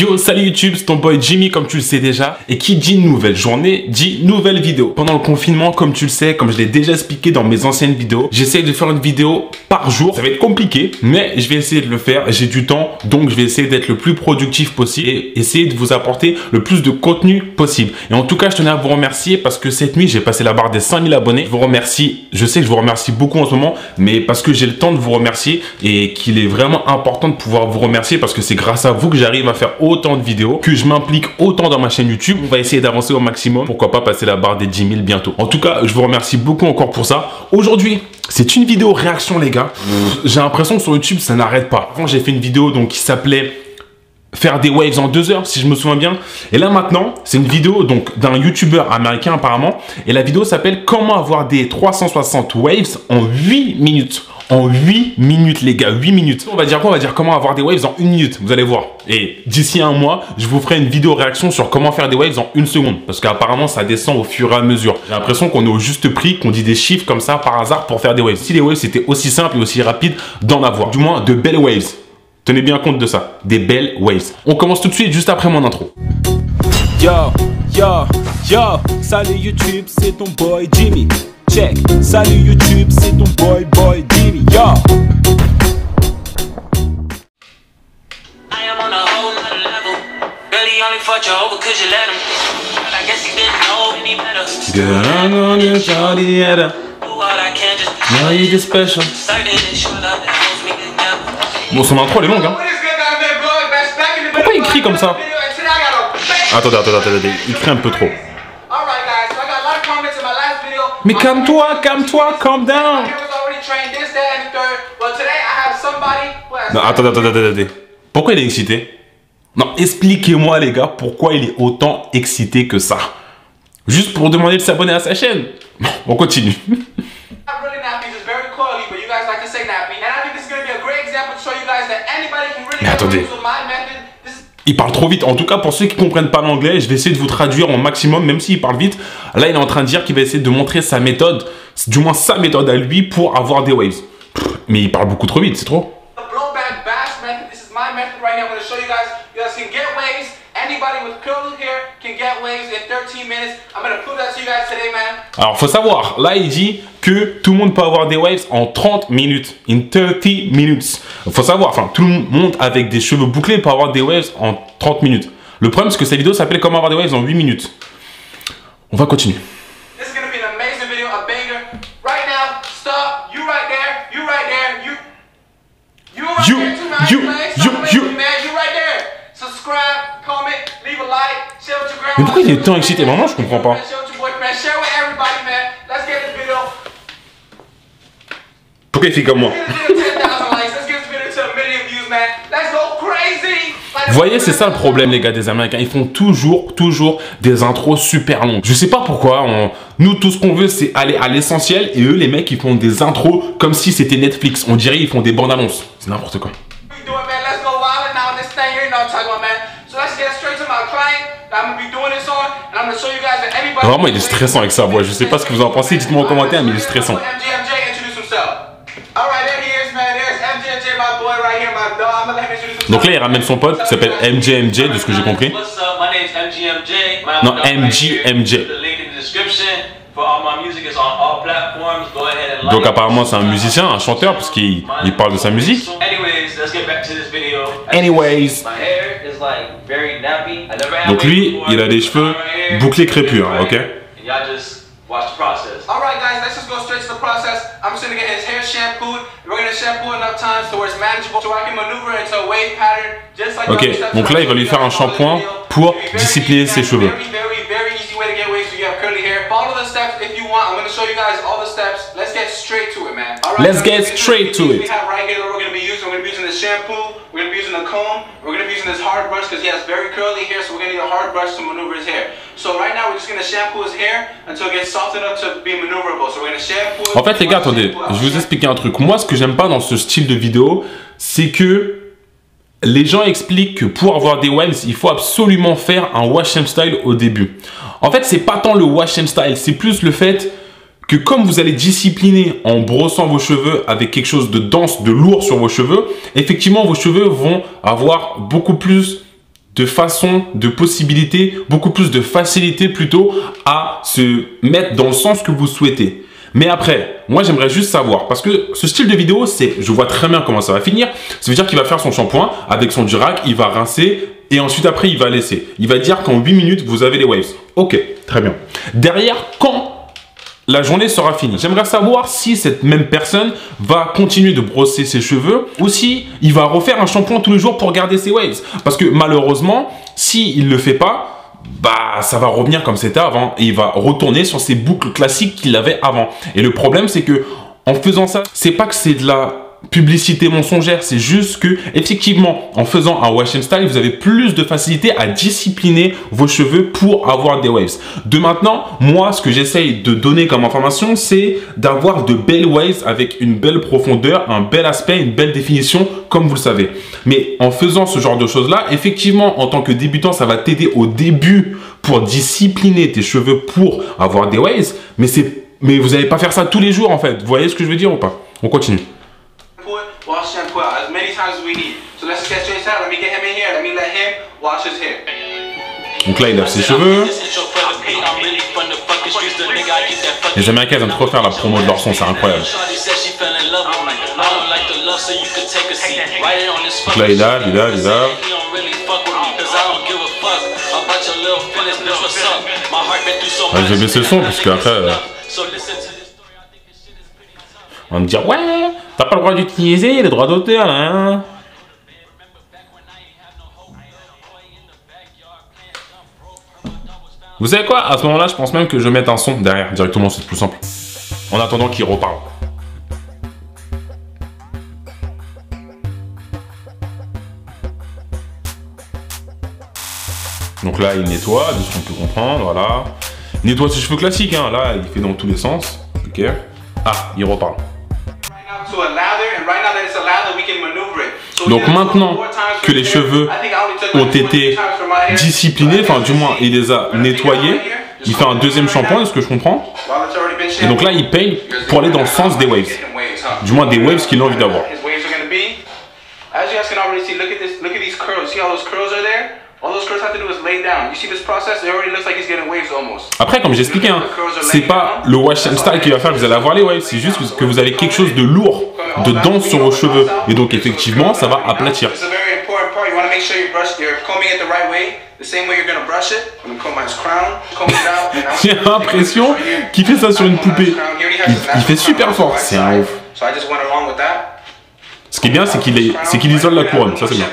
Yo, salut YouTube, c'est ton boy Jimmy comme tu le sais déjà. Et qui dit nouvelle journée, dit nouvelle vidéo. Pendant le confinement, comme tu le sais, comme je l'ai déjà expliqué dans mes anciennes vidéos, j'essaie de faire une vidéo par jour. Ça va être compliqué, mais je vais essayer de le faire. J'ai du temps, donc je vais essayer d'être le plus productif possible et essayer de vous apporter le plus de contenu possible. Et en tout cas, je tenais à vous remercier parce que cette nuit, j'ai passé la barre des 5000 abonnés. Je vous remercie, je sais que je vous remercie beaucoup en ce moment, mais parce que j'ai le temps de vous remercier et qu'il est vraiment important de pouvoir vous remercier parce que c'est grâce à vous que j'arrive à faire autant de vidéos, que je m'implique autant dans ma chaîne YouTube. On va essayer d'avancer au maximum. Pourquoi pas passer la barre des 10 000 bientôt. En tout cas, je vous remercie beaucoup encore pour ça. Aujourd'hui, c'est une vidéo réaction, les gars. J'ai l'impression que sur YouTube, ça n'arrête pas. Avant, j'ai fait une vidéo donc qui s'appelait faire des waves en deux heures, si je me souviens bien. Et là maintenant, c'est une vidéo donc d'un YouTuber américain apparemment. Et la vidéo s'appelle Comment avoir des 360 waves en 8 minutes en 8 minutes, les gars. 8 minutes. On va dire quoi? On va dire comment avoir des waves en 1 minute. Vous allez voir. Et d'ici un mois, je vous ferai une vidéo réaction sur comment faire des waves en une seconde. Parce qu'apparemment, ça descend au fur et à mesure. J'ai l'impression qu'on est au juste prix, qu'on dit des chiffres comme ça par hasard pour faire des waves. Si les waves c'était aussi simple et aussi rapide d'en avoir. Du moins, de belles waves. Tenez bien compte de ça. Des belles waves. On commence tout de suite juste après mon intro. Yo, yo, yo, salut YouTube, c'est ton boy Jimmy. Check, salut YouTube, c'est ton boy boy Jimmy. Yo. I am on a whole nother level. Really only fucked you over cause you let him. But I guess he didn't know any better. Girl, I'm on your shawty, yeah. Do all I can just to Now you just special. certain it's your love that holds me together. Bon, son intro, elle est longue, hein. Pourquoi il crie comme ça? attendez, attendez, attendez. Il crie un peu trop. Mais calme-toi, calme-toi, calm down. Non, attendez, attendez, attendez. Pourquoi il est excité? Non, expliquez-moi, les gars, pourquoi il est autant excité que ça. Juste pour demander de s'abonner à sa chaîne. Bon, on continue. Mais attendez. Il parle trop vite. En tout cas, pour ceux qui comprennent pas l'anglais, je vais essayer de vous traduire au maximum, même s'il parle vite. Là, il est en train de dire qu'il va essayer de montrer sa méthode, du moins sa méthode à lui pour avoir des waves. Mais il parle beaucoup trop vite, c'est trop. The blowback bash method. This is my method right here. I'm going to show you guys. You guys can get waves. Anybody with curly hair can get waves in 13 minutes. I'm going to prove that to you guys today, man. Alors, faut savoir, là, il dit que tout le monde peut avoir des waves en 30 minutes. In 30 minutes. Faut savoir, enfin, tout le monde avec des cheveux bouclés peut avoir des waves en 30 minutes. Le problème, c'est que cette vidéo s'appelle Comment avoir des waves en 8 minutes. On va continuer. You. You. You. You You, Mais pourquoi il est tant excité? Vraiment, je comprends pas. Pourquoi il fait comme moi? Let's get this video to 10,000 likes. Let's get this video to a million views, man. Let's go crazy. Like- Vous voyez, c'est ça le problème, les gars, des Américains. Ils font toujours, toujours des intros super longues. Je sais pas pourquoi. on- Nous, tout ce qu'on veut, c'est aller à l'essentiel. Et eux, les mecs, ils font des intros comme si c'était Netflix. On dirait ils font des bandes annonces. C'est n'importe quoi. Vraiment, il est stressant avec sa voix. Je sais pas ce que vous en pensez. Dites-moi en commentaire, mais il est stressant. MJMJ MJMJ. Donc là, il ramène son pote qui s'appelle MJMJ, de ce que j'ai compris. Non, like. Donc apparemment, c'est un musicien, un chanteur, parce qu'il il parle de sa musique. Anyways, Donc lui, il a des cheveux bouclés crépus, hein, ok here. And y'all just watch the process. All right, guys, let's just go straight to the process. I'm just gonna get his hair shampooed. We're gonna shampoo enough times to where it's manageable, so I can maneuver into a wave pattern, just like Ok, donc là, il va lui faire un shampoing pour discipliner ses cheveux. Very, very, very easy way to get waves if you have curly hair. Follow the steps if you want. I'm gonna show you guys all the steps. Let's get straight to it, this using. Hard brush because he has very curly hair, so we're gonna need a hard brush to maneuver his hair. So right now we're just gonna shampoo his hair until it gets soft enough to be maneuverable. So we're gonna shampoo. En fait, les gars, attendez, je vais vous expliquer un truc. Moi, ce que j'aime pas dans ce style de vidéo, c'est que les gens expliquent que pour avoir des waves, il faut absolument faire un wash and style au début. En fait, c'est pas tant le wash and style, c'est plus le fait que comme vous allez discipliner en brossant vos cheveux avec quelque chose de dense, de lourd sur vos cheveux, effectivement, vos cheveux vont avoir beaucoup plus de façon, de possibilité, beaucoup plus de facilité plutôt à se mettre dans le sens que vous souhaitez. Mais après, moi j'aimerais juste savoir, parce que ce style de vidéo, c'est, je vois très bien comment ça va finir. Ça veut dire qu'il va faire son shampoing avec son Durac, il va rincer et ensuite après il va laisser. Il va dire qu'en 8 minutes vous avez les waves. Ok, très bien. Derrière, quand la journée sera finie. J'aimerais savoir si cette même personne va continuer de brosser ses cheveux ou si il va refaire un shampoing tous les jours pour garder ses waves. Parce que malheureusement, s'il il ne le fait pas, bah ça va revenir comme c'était avant et il va retourner sur ses boucles classiques qu'il avait avant. Et le problème c'est que en faisant ça, c'est pas que c'est de la publicité mensongère, c'est juste que effectivement, en faisant un wash and style, vous avez plus de facilité à discipliner vos cheveux pour avoir des waves. De maintenant, moi, ce que j'essaye de donner comme information, c'est d'avoir de belles waves avec une belle profondeur, un bel aspect, une belle définition, comme vous le savez. Mais en faisant ce genre de choses-là, effectivement, en tant que débutant, ça va t'aider au début pour discipliner tes cheveux pour avoir des waves, mais c'est mais vous n'allez pas faire ça tous les jours en fait. Vous voyez ce que je veux dire ou pas? On continue. Shampoo it, wash shampoo out as many times as we need. So let's get straight out. Let me get him in here. Let me let him wash his hair. Donc là, il lave ses cheveux. Les Américains aiment trop faire la promo de leur son, c'est incroyable. Donc là, il lave, il lave, il lave. Ouais, je vais baisser le son, parce qu'après, euh, on va me dire, ouais, t'as pas le droit d'utiliser les droits d'auteur, hein. Vous savez quoi? À ce moment-là, je pense même que je vais mettre un son derrière, directement, c'est plus simple. En attendant qu'il reparle. Donc là, il nettoie, de ce qu'on peut comprendre, voilà. Il nettoie ses cheveux classiques, hein. Là, il fait dans tous les sens. Ok. Ah, il reparle. Donc maintenant que les cheveux ont été 20 times for my hair. disciplinés, enfin du moins il les a nettoyés, il fait un deuxième shampoing, now. est ce que je comprends? Et donc là il paye pour aller dans le sens des waves. Du moins des waves qu'il a envie d'avoir. Après, comme j'ai expliqué, hein, c'est pas le wash and style qui va faire que vous allez avoir les waves, c'est juste que vous avez quelque chose de lourd, de dense sur vos cheveux. Et donc effectivement, ça va aplatir. J'ai l'impression qu'il fait ça sur une poupée. Il, il fait super fort, c'est un ouf. Ce qui est bien, c'est qu'il est, c'est qu'il isole la couronne, ça c'est bien.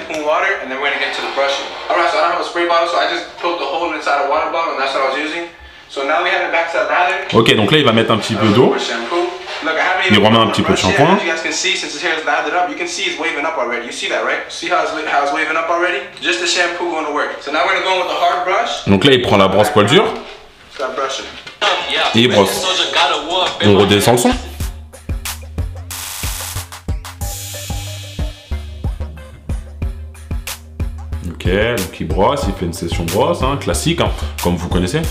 Spray bottle, so I just poked the hole inside a water bottle, and that's what I was using. So now we have it back to the lather. Ok, donc là il va mettre un petit peu d'eau. Il remet un petit peu de shampoing. As you guys can see, since his hair is lathered up, you can see it's waving up already. You see that, right? See how it's, how it's waving up already? Just the shampoo going to work. So now we're gonna go in with the hard brush. Donc là il prend la brosse poil dure et il brosse. On redescend le son. Ok, donc il brosse, il fait une session brosse, hein, classique, hein, comme vous connaissez.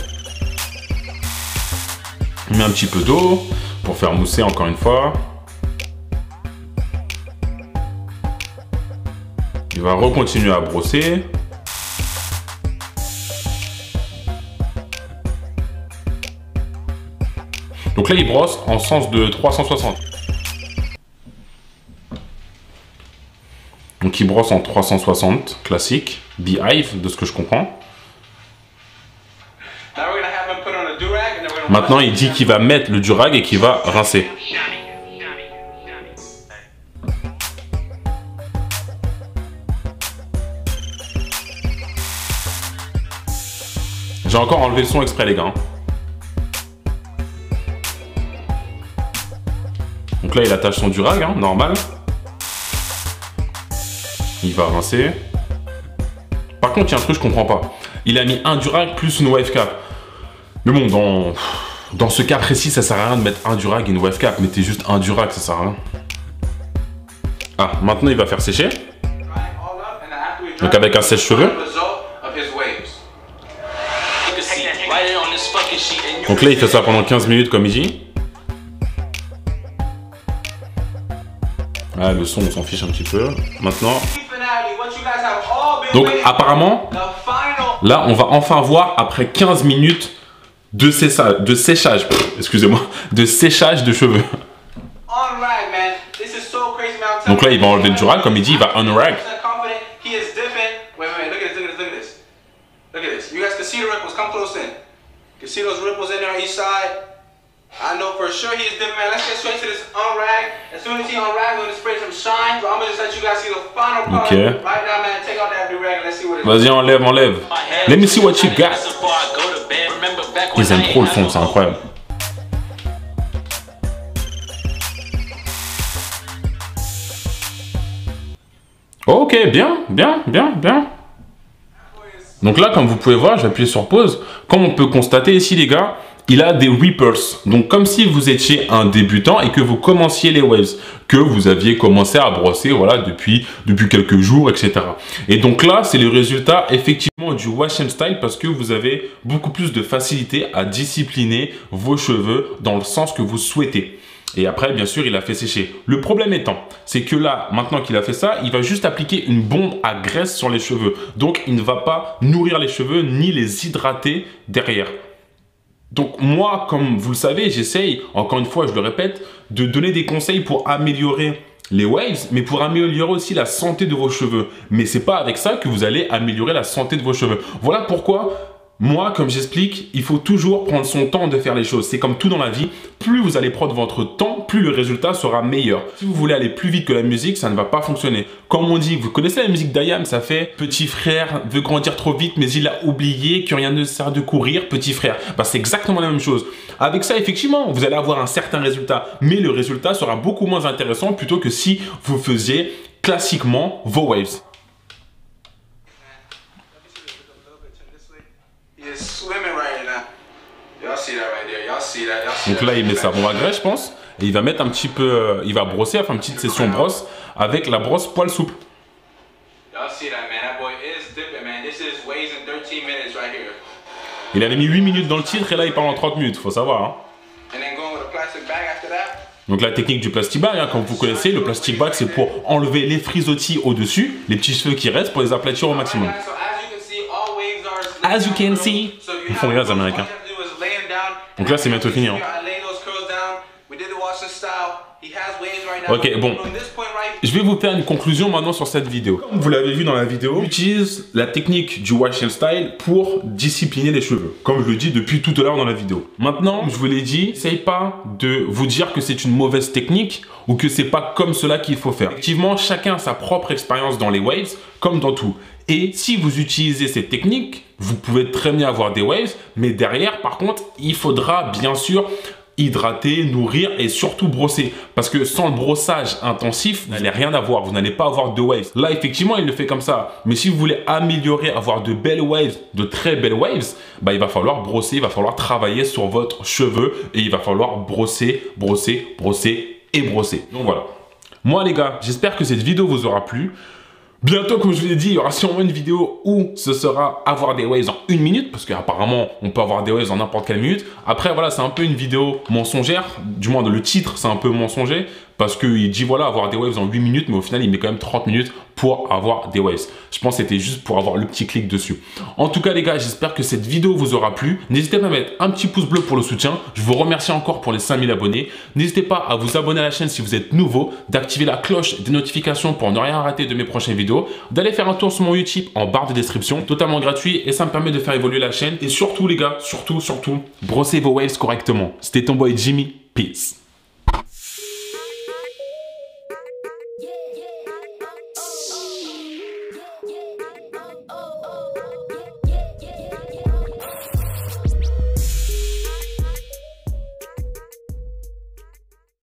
Il met un petit peu d'eau pour faire mousser encore une fois. Il va recontinuer à brosser. Donc là, il brosse en sens de 360. Donc il brosse en 360, classique, beehive, de ce que je comprends. Maintenant, il dit qu'il va mettre le durag et qu'il va rincer. J'ai encore enlevé le son exprès, les gars. hein. Donc là, il attache son durag, hein, normal. Il va rincer. Par contre, il y a un truc que je comprends pas. Il a mis un durag plus une wave cap. Mais bon, dans, dans ce cas précis, ça sert à rien de mettre un durag et une wave cap. Mettez juste un durag, ça sert à rien. Ah, maintenant il va faire sécher. Donc avec un sèche-cheveux. Donc là, il fait ça pendant 15 minutes comme il dit. Ah, le son, on s'en fiche un petit peu. Maintenant. Donc apparemment, là, on va enfin voir après 15 minutes de, sécha- de séchage, excusez-moi, de séchage de cheveux. Donc là, il va enlever le durag, comme il dit, il va unrag. 100% confident. He is different. Wait, wait, wait. Look at this. Look at this. Look at this. Look at this. You guys can see the ripples. Come close in. You can see those ripples in there on each side. I know for sure he is different, man. Let's get straight to this unrag. As soon as he unrag, we're gonna spray some shine. So I'm gonna just let you guys see the final color. Okay. Right now, man. Take out that durag and let's see what it is. Vas-y, enlève, enlève. Let me see what you got. Ils aiment trop le son, c'est incroyable. Ok, bien, bien, bien, bien. Donc là, comme vous pouvez voir, appuyer sur pause. Comme on peut constater ici, les gars, il a des ripples. Donc comme si vous étiez un débutant et que vous commenciez les waves, que vous aviez commencé à brosser, voilà, depuis, depuis quelques jours, etc. Et donc là, c'est le résultat effectivement du wash and style parce que vous avez beaucoup plus de facilité à discipliner vos cheveux dans le sens que vous souhaitez. Et après, bien sûr, il a fait sécher. Le problème étant, c'est que là, maintenant qu'il a fait ça, il va juste appliquer une bombe à graisse sur les cheveux. Donc, il ne va pas nourrir les cheveux ni les hydrater derrière. Donc moi, comme vous le savez, j'essaye, encore une fois, je le répète, de donner des conseils pour améliorer les waves, mais pour améliorer aussi la santé de vos cheveux. Mais c'est pas avec ça que vous allez améliorer la santé de vos cheveux. Voilà pourquoi moi, comme j'explique, il faut toujours prendre son temps de faire les choses. C'est comme tout dans la vie, plus vous allez prendre votre temps, plus le résultat sera meilleur. Si vous voulez aller plus vite que la musique, ça ne va pas fonctionner. Comme on dit, vous connaissez la musique d'Ayam, ça fait petit frère veut grandir trop vite, mais il a oublié que rien ne sert de courir, petit frère. Bah, c'est exactement la même chose. Avec ça, effectivement, vous allez avoir un certain résultat, mais le résultat sera beaucoup moins intéressant plutôt que si vous faisiez classiquement vos waves. Donc là, il met sa bombe à je pense. Et il va mettre un petit peu, euh, il va brosser, enfin une petite session brosse avec la brosse poil souple. Y'all see that, man? That boy is dipping, man. This is waves in 13 minutes right here. Il avait mis 8 minutes dans le titre et là il parle en 30 minutes, faut savoir. hein. Donc la technique du plastic bag, hein, comme vous connaissez, le plastic bag c'est pour enlever les frisottis au-dessus, les petits cheveux qui restent pour les aplatir au maximum. As you can see, Ils font les Américains. Donc là, c'est bientôt fini, hein. Ok, bon. From this point right Je vais vous faire une conclusion maintenant sur cette vidéo. Comme vous l'avez vu dans la vidéo, j'utilise la technique du wash and style pour discipliner les cheveux. Comme je le dis depuis tout à l'heure dans la vidéo. Maintenant, je vous l'ai dit, n'essayez pas de vous dire que c'est une mauvaise technique ou que c'est pas comme cela qu'il faut faire. Effectivement, chacun a sa propre expérience dans les waves, comme dans tout. Et si vous utilisez cette technique, vous pouvez très bien avoir des waves, mais derrière, par contre, il faudra bien sûr hydrater, nourrir et surtout brosser. Parce que sans le brossage intensif, vous n'allez rien avoir, vous n'allez pas avoir de waves. Là, effectivement, il le fait comme ça. Mais si vous voulez améliorer, avoir de belles waves, de très belles waves, bah, il va falloir brosser, il va falloir travailler sur votre cheveu et il va falloir brosser, brosser, brosser et brosser. Donc voilà. Moi, les gars, j'espère que cette vidéo vous aura plu. Bientôt, comme je vous l'ai dit, il y aura sûrement une vidéo où ce sera avoir des waves en une minute, parce qu'apparemment, on peut avoir des waves en n'importe quelle minute. Après, voilà, c'est un peu une vidéo mensongère, du moins le titre, c'est un peu mensonger, parce qu'il dit, voilà, avoir des waves en 8 minutes, mais au final, il met quand même 30 minutes pour avoir des waves. Je pense que c'était juste pour avoir le petit clic dessus. En tout cas, les gars, j'espère que cette vidéo vous aura plu. N'hésitez pas à mettre un petit pouce bleu pour le soutien. Je vous remercie encore pour les 5000 abonnés. N'hésitez pas à vous abonner à la chaîne si vous êtes nouveau, d'activer la cloche des notifications pour ne rien rater de mes prochaines vidéos, d'aller faire un tour sur mon YouTube en barre de description, totalement gratuit et ça me permet de faire évoluer la chaîne. Et surtout, les gars, surtout, surtout, brossez vos waves correctement. C'était ton boy Jimmy. Peace.